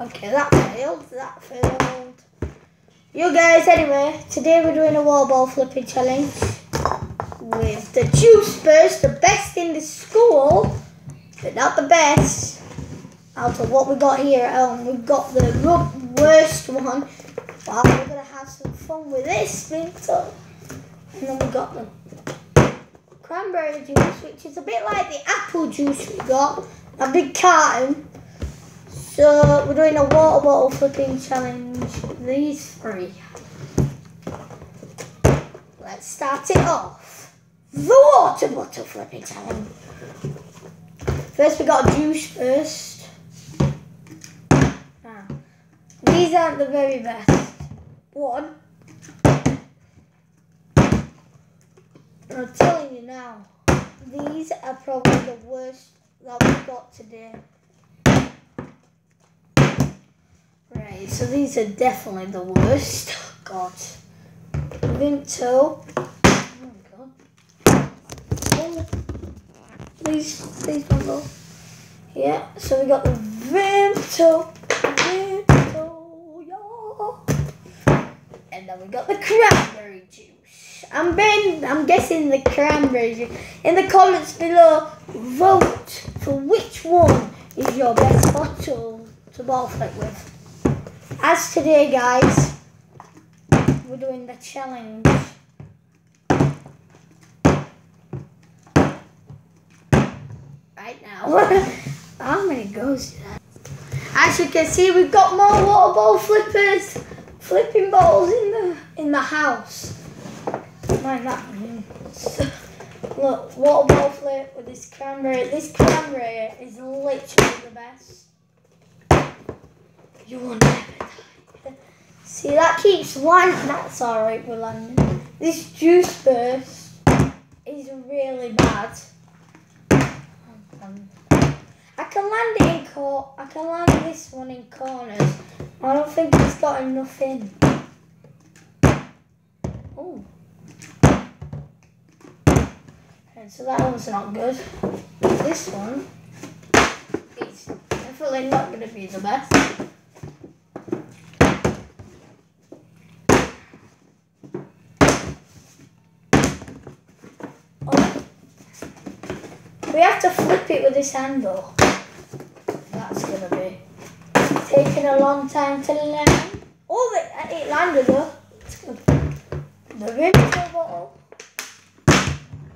Okay, that failed. That failed. You guys, anyway, today we're doing a wall ball flipping challenge with the Juice Burst, the best in the school, but not the best. Out of what we got here at home, we've got the worst one. Wow, we're gonna have some fun with this, Victor. And then we got the cranberry juice, which is a bit like the apple juice we got, a big carton. So we're doing a water bottle flipping challenge. These three. Let's start it off. The water bottle flipping challenge. First we got juice first. These aren't the very best. One. I'm telling you now, these are probably the worst that we've got today. Right, so these are definitely the worst. Oh, god. Vimto. Oh my god. Oh. These, these go. Yeah, so we got the Vimto. Vimto, yeah. And then we got the cranberry juice. I'm ben, I'm guessing the cranberry juice. In the comments below, vote for which one is your best bottle to ball flip with. As today, guys, we're doing the challenge. Right now. How many goes that? As you can see, we've got more water ball flippers, flipping balls in the in the house. Mind that. Look, water ball flip with this cranberry. This cranberry is literally the best. You will never. See, that keeps landing. That's alright, we're landing. This juice burst is really bad. I can land it in cor I can land this one in corners. I don't think it's got enough in. Oh. So that one's not good. This one is definitely not going to be the best. We have to flip it with this handle. That's gonna be taking a long time to land. Oh, it, it landed though. It's good. The Vimto bottle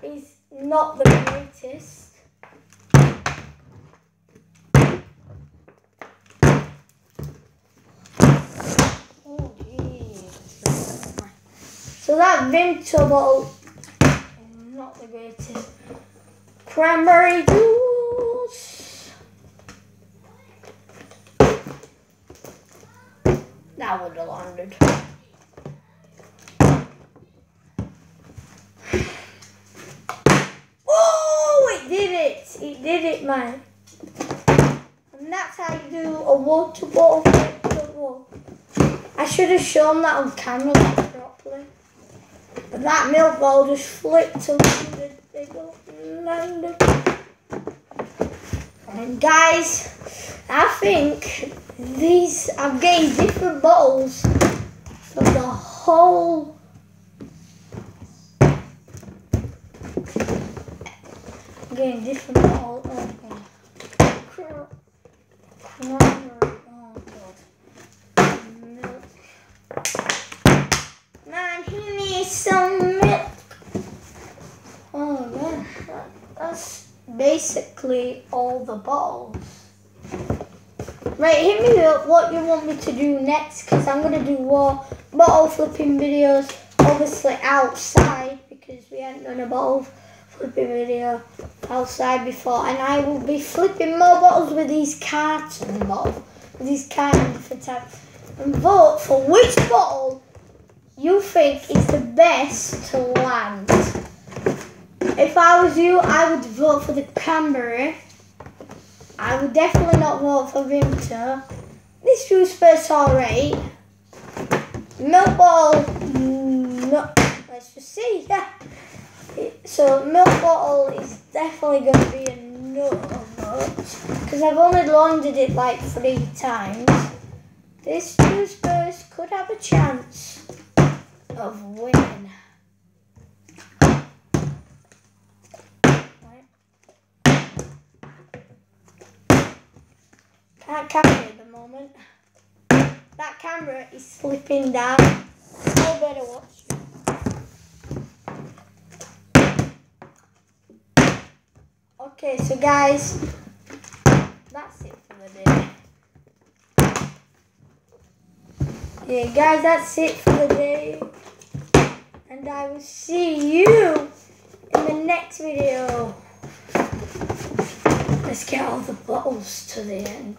is not the greatest. Oh. So that Vimto bottle is not the greatest cranberry juice. That would have landed. Oh, it did it. It did it, man. And that's how you do a water bottle. I should have shown that on camera properly. But that milk ball just flipped and landed. Landed. And guys, I think these, I'm getting different bottles for the whole getting different bottles. Oh, Cranberry. Oh, God. Milk. Man, he needs some milk. Oh, yeah. That, that's basically all the balls. Right, hit me up what you want me to do next because I'm going to do more bottle flipping videos, obviously outside because we haven't done a bottle flipping video outside before. And I will be flipping more bottles with these carton bottles, with these carton different types. And vote for which bottle you think is the best to land. If I was you, I would vote for the cranberry. I would definitely not vote for Vimto. This juice burst alright. Mm, milk bottle, no. Let's just see. Yeah. So milk bottle is definitely going to be a no because I've only landed it like three times. this juice burst could have a chance of winning. Can't capture at the moment. That camera is slipping down. So better watch. Okay, so guys, that's it for the day. Yeah, guys, that's it for the day. And I will see you in the next video. Let's get all the bottles to the end.